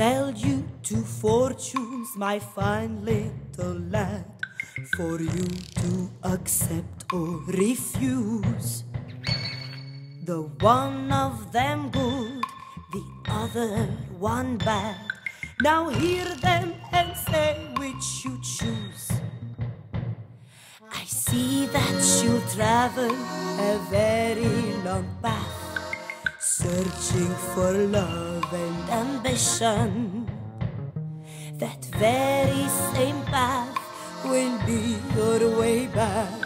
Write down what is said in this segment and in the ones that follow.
tell you two fortunes, my fine little lad, for you to accept or refuse. The one of them good, the other one bad. Now hear them and say which you choose. I see that you'll travel a very long path, searching for love and ambition. That very same path will be your way back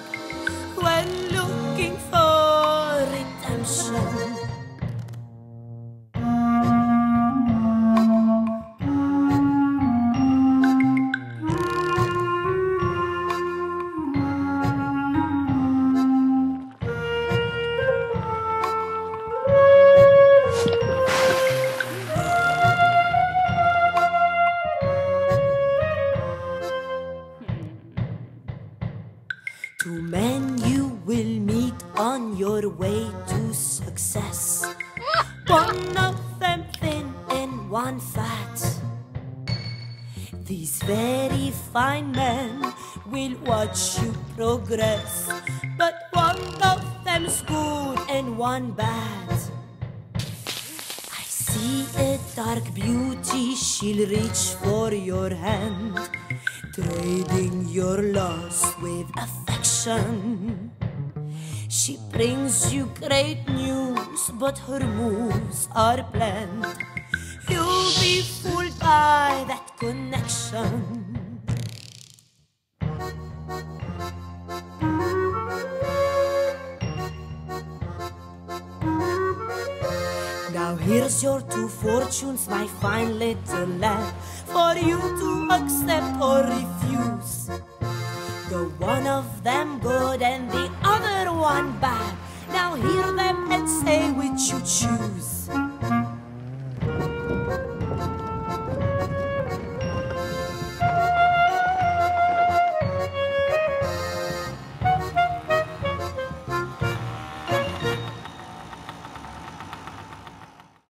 Two men you will meet on your way to success. One of them thin and one fat. These very fine men will watch you progress, but one of them's good and one bad. I see a dark beauty, she'll reach for your hand, trading your loss with affection. She brings you great news, but her moves are planned. You'll be fooled by that connection. Now here's your two fortunes, my fine little lad, for you to accept or refuse. The one of them good and the other one bad. Now hear them and say which you choose.